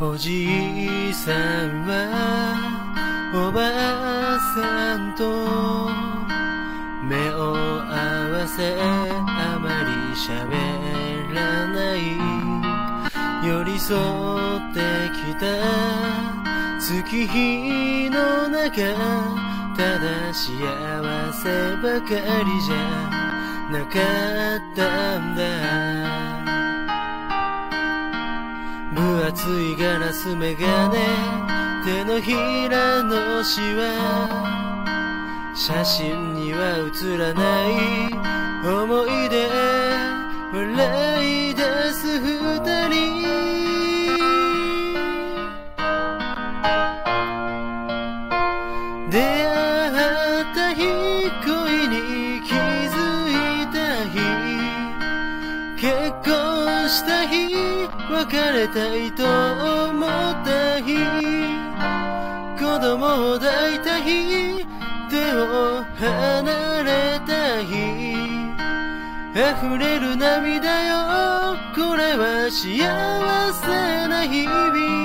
おじいさんはおばあさんと目を合わせあまり喋らない。寄り添ってきた月日の中ただ幸せばかりじゃなかったんだ。分厚いガラスメガネ手のひらのシワ写真には写らない思い出笑い出す二人。出会った日恋に気づいた日結婚した日別れたいと思った日子供を抱いた日手を離れた日溢れる涙よこれは幸せな日々